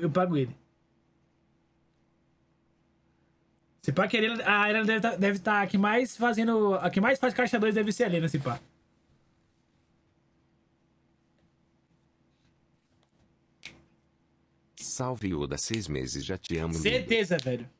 eu pago ele. Se pá, que a Arena, ah, deve estar tá, estar tá, aqui mais fazendo. A que mais faz caixa 2 deve ser a Arena, né, se pá. Salve Oda, seis meses já te amo. Certeza, lindo. velho.